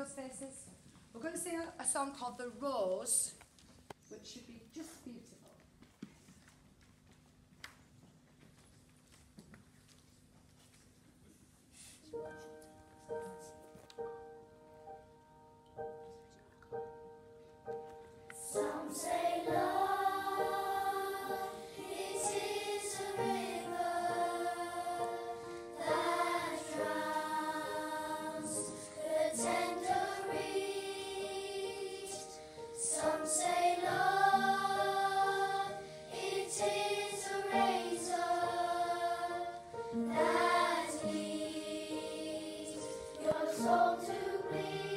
those faces. We're going to sing a, a song called The Rose, which should be just beautiful. Some say love, soul to bleed.